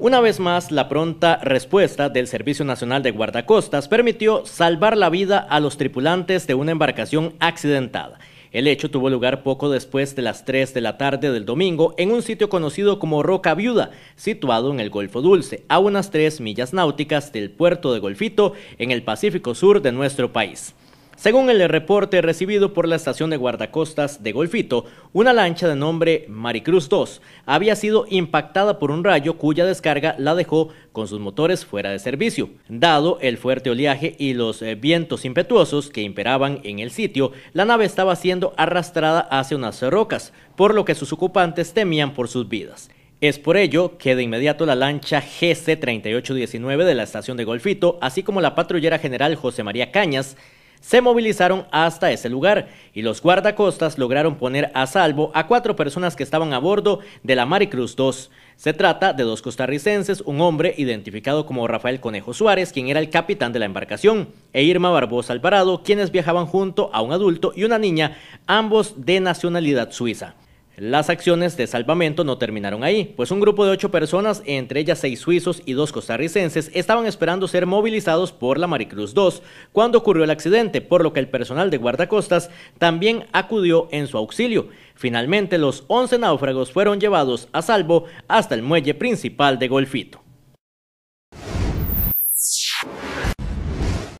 Una vez más, la pronta respuesta del Servicio Nacional de Guardacostas permitió salvar la vida a los tripulantes de una embarcación accidentada. El hecho tuvo lugar poco después de las 3 de la tarde del domingo en un sitio conocido como Roca Viuda, situado en el Golfo Dulce, a unas 3 millas náuticas del puerto de Golfito, en el Pacífico Sur de nuestro país. Según el reporte recibido por la estación de guardacostas de Golfito, una lancha de nombre Maricruz 2 había sido impactada por un rayo cuya descarga la dejó con sus motores fuera de servicio. Dado el fuerte oleaje y los eh, vientos impetuosos que imperaban en el sitio, la nave estaba siendo arrastrada hacia unas rocas, por lo que sus ocupantes temían por sus vidas. Es por ello que de inmediato la lancha GC-3819 de la estación de Golfito, así como la patrullera general José María Cañas, se movilizaron hasta ese lugar y los guardacostas lograron poner a salvo a cuatro personas que estaban a bordo de la Maricruz 2. Se trata de dos costarricenses, un hombre identificado como Rafael Conejo Suárez, quien era el capitán de la embarcación, e Irma Barbosa Alvarado, quienes viajaban junto a un adulto y una niña, ambos de nacionalidad suiza. Las acciones de salvamento no terminaron ahí, pues un grupo de ocho personas, entre ellas seis suizos y dos costarricenses, estaban esperando ser movilizados por la Maricruz 2 cuando ocurrió el accidente, por lo que el personal de guardacostas también acudió en su auxilio. Finalmente, los 11 náufragos fueron llevados a salvo hasta el muelle principal de Golfito.